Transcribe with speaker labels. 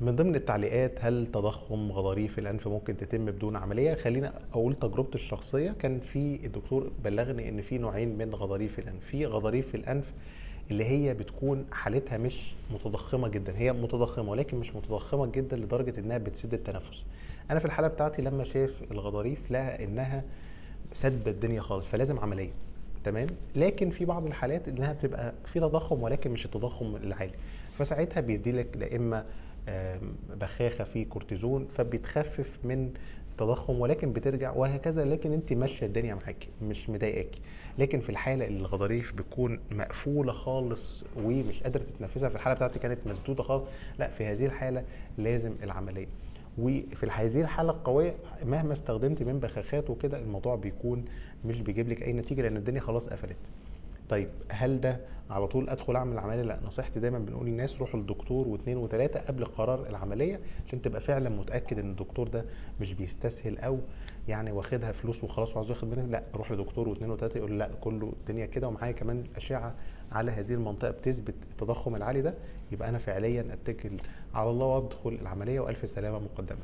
Speaker 1: من ضمن التعليقات هل تضخم غضاريف الأنف ممكن تتم بدون عملية؟ خلينا أقول تجربتي الشخصية كان في الدكتور بلغني إن في نوعين من غضاريف الأنف. في غضاريف الأنف اللي هي بتكون حالتها مش متضخمة جدا هي متضخمة ولكن مش متضخمة جدا لدرجة إنها بتسد التنفس. أنا في الحالة بتاعتي لما شاف الغضاريف لقى إنها سد الدنيا خالص فلازم عملية. تمام؟ لكن في بعض الحالات إنها بتبقى في تضخم ولكن مش التضخم العالي. فساعتها بيدي لك لا إما بخاخة في كورتيزون فبتخفف من التضخم ولكن بترجع وهكذا لكن انت ماشية الدنيا معاكي مش مضايقاكي لكن في الحالة اللي الغضاريف بتكون مقفولة خالص ومش قادرة تتنفسها في الحالة بتاعتي كانت مسدودة خالص لا في هذه الحالة لازم العملية. وفي هذه الحالة القوية مهما استخدمت من بخاخات وكده الموضوع بيكون مش بيجيب لك أي نتيجة لأن الدنيا خلاص قفلت. طيب هل ده على طول أدخل أعمل عمليه لا نصيحتي دايما بنقول للناس روحوا للدكتور واثنين وثلاثه قبل قرار العملية عشان تبقى فعلا متأكد إن الدكتور ده مش بيستسهل أو يعني واخدها فلوس وخلاص وعاوز ياخد منها. لا روح لدكتور واثنين وثلاثه يقول لا كله الدنيا كده. ومعايا كمان أشعة على هذه المنطقة بتثبت التضخم العالي ده. يبقى أنا فعليا أتكل على الله وأدخل العملية وألف سلامة مقدما